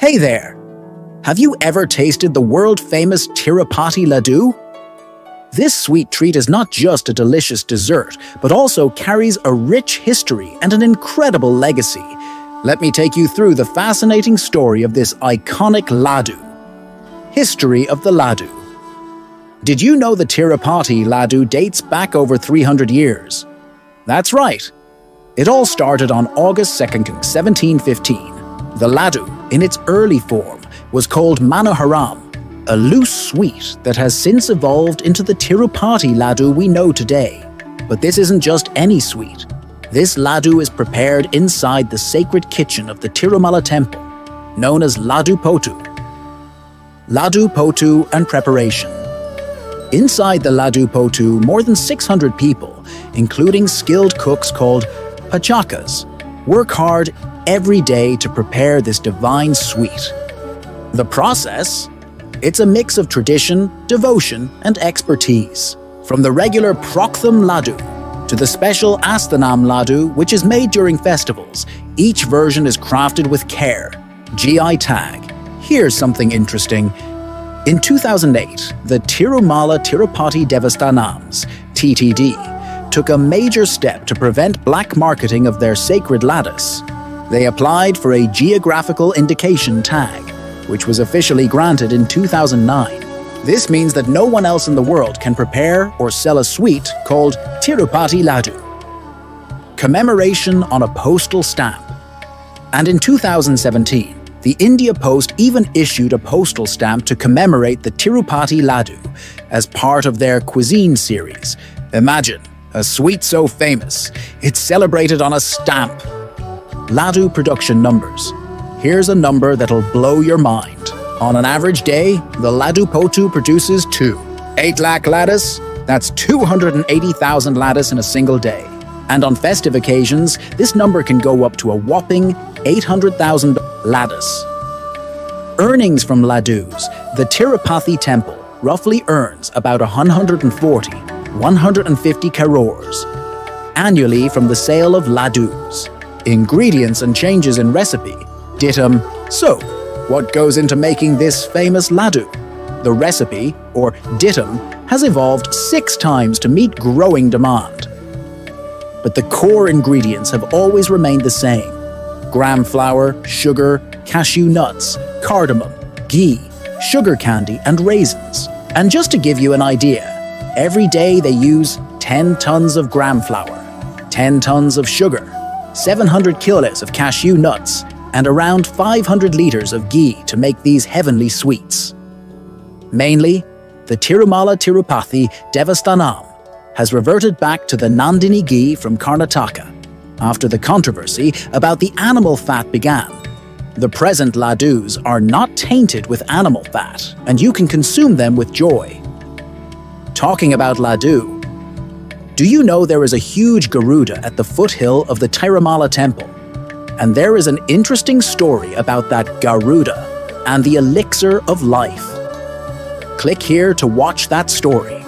Hey there! Have you ever tasted the world-famous Tirupati Laddu? This sweet treat is not just a delicious dessert, but also carries a rich history and an incredible legacy. Let me take you through the fascinating story of this iconic laddu. History of the laddu. Did you know the Tirupati laddu dates back over 300 years? That's right. It all started on August 2nd, 1715. The laddu, in its early form, was called Manoharam, a loose sweet that has since evolved into the Tirupati laddu we know today. But this isn't just any sweet. This laddu is prepared inside the sacred kitchen of the Tirumala temple, known as Laddu Potu. Laddu Potu and preparation. Inside the Laddu Potu, more than 600 people, including skilled cooks called pachakas, work hard every day to prepare this divine sweet. The process? It's a mix of tradition, devotion, and expertise. From the regular Proktham Laddu to the special Asthanam Laddu, which is made during festivals, each version is crafted with care. GI tag. Here's something interesting. In 2008, the Tirumala Tirupati Devasthanams, TTD, took a major step to prevent black marketing of their sacred laddus. They applied for a geographical indication tag, which was officially granted in 2009. This means that no one else in the world can prepare or sell a sweet called Tirupati Laddu. Commemoration on a postal stamp. And in 2017, the India Post even issued a postal stamp to commemorate the Tirupati Laddu as part of their cuisine series. Imagine, a sweet so famous, it's celebrated on a stamp. Laddu production numbers. Here's a number that'll blow your mind. On an average day, the Laddu Potu produces two. 8 lakh laddus, that's 280,000 laddus in a single day. And on festive occasions, this number can go up to a whopping 800,000 laddus. Earnings from Laddu's, the Tirupati temple roughly earns about 140, 150 crores annually from the sale of laddus. Ingredients and changes in recipe, dittam. So, what goes into making this famous laddu? The recipe, or dittam, has evolved six times to meet growing demand. But the core ingredients have always remained the same gram flour, sugar, cashew nuts, cardamom, ghee, sugar candy, and raisins. And just to give you an idea, every day they use 10 tons of gram flour, 10 tons of sugar, 700 kilos of cashew nuts, and around 500 litres of ghee to make these heavenly sweets. Mainly, the Tirumala Tirupathi Devasthanam has reverted back to the Nandini ghee from Karnataka after the controversy about the animal fat began. The present laddus are not tainted with animal fat, and you can consume them with joy. Talking about laddu, do you know there is a huge Garuda at the foothill of the Tirumala temple? And there is an interesting story about that Garuda and the elixir of life. Click here to watch that story.